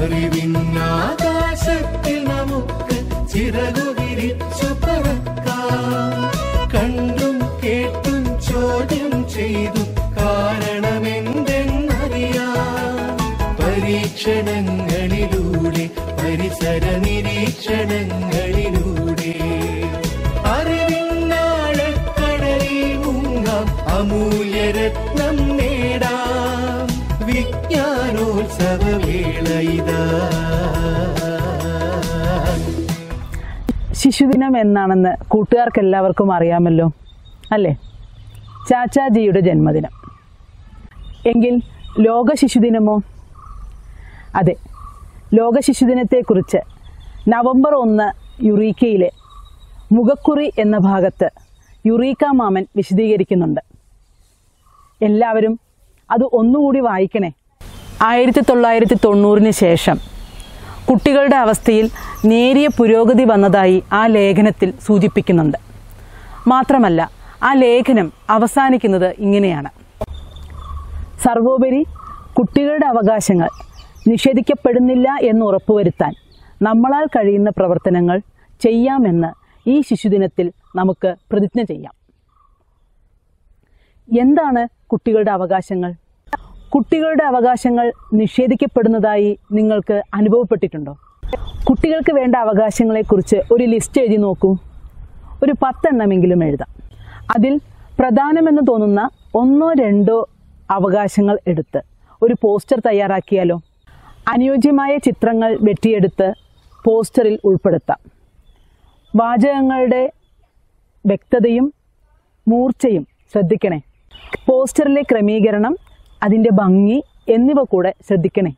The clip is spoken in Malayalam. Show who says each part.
Speaker 1: അറിവിന്നാകാശത്തിൽ നമുക്ക് ചിറകു വിരിച്ചു പറക്കാം കണ്ടും കേട്ടും ചോദ്യം ചെയ്തു കാരണമെന്തെന്നറിയാം. പരീക്ഷണങ്ങളിലൂടെ പരിസര നിരീക്ഷണങ്ങളിലൂടെ അറിവിന്നാഴക്കടലിൽ മുങ്ങാം അമൂല്യരത്നം നേടാം. വിജ്ഞാനോത്സവവേള ഇതാ
Speaker 2: ശിശുദിനം എന്നാണെന്ന് കൂട്ടുകാർക്ക് എല്ലാവർക്കും അറിയാമല്ലോ അല്ലേ? ചാച്ചാജിയുടെ ജന്മദിനം. എങ്കിൽ ലോക ശിശുദിനമോ? അതെ ലോക ശിശുദിനത്തെക്കുറിച്ച് നവംബർ ഒന്ന് യുറീക്കയിലെ മുഖക്കുറി എന്ന ഭാഗത്ത് യുറീക്ക മാമൻ വിശദീകരിക്കുന്നുണ്ട്. എല്ലാവരും അത് ഒന്നുകൂടി വായിക്കണേ. ആയിരത്തി തൊള്ളായിരത്തി തൊണ്ണൂറിന് ശേഷം കുട്ടികളുടെ അവസ്ഥയിൽ നേരിയ പുരോഗതി വന്നതായി ആ ലേഖനത്തിൽ സൂചിപ്പിക്കുന്നുണ്ട്. മാത്രമല്ല ആ ലേഖനം അവസാനിക്കുന്നത് ഇങ്ങനെയാണ്. സർവോപരി കുട്ടികളുടെ അവകാശങ്ങൾ നിഷേധിക്കപ്പെടുന്നില്ല എന്ന് ഉറപ്പുവരുത്താൻ നമ്മളാൽ കഴിയുന്ന പ്രവർത്തനങ്ങൾ ചെയ്യാമെന്ന് ഈ ശിശുദിനത്തിൽ നമുക്ക് പ്രതിജ്ഞ ചെയ്യാം. എന്താണ് കുട്ടികളുടെ അവകാശങ്ങൾ? കുട്ടികളുടെ അവകാശങ്ങൾ നിഷേധിക്കപ്പെടുന്നതായി നിങ്ങൾക്ക് അനുഭവപ്പെട്ടിട്ടുണ്ടോ? കുട്ടികൾക്ക് വേണ്ട അവകാശങ്ങളെക്കുറിച്ച് ഒരു ലിസ്റ്റ് എഴുതി നോക്കൂ. ഒരു പത്തെണ്ണമെങ്കിലും എഴുതാം. അതിൽ പ്രധാനമെന്ന് തോന്നുന്ന ഒന്നോ രണ്ടോ അവകാശങ്ങൾ എടുത്ത് ഒരു പോസ്റ്റർ തയ്യാറാക്കിയാലോ? അനുയോജ്യമായ ചിത്രങ്ങൾ വെട്ടിയെടുത്ത് പോസ്റ്ററിൽ ഉൾപ്പെടുത്താം. വാചകങ്ങളുടെ വ്യക്തതയും മൂർച്ചയും ശ്രദ്ധിക്കണേ. പോസ്റ്ററിലെ ക്രമീകരണം അതിന്റെ ഭംഗി എന്നിവ കൂടെ ശ്രദ്ധിക്കണേ.